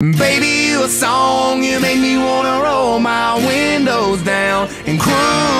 Baby, you a song, you make me wanna roll my windows down and cruise.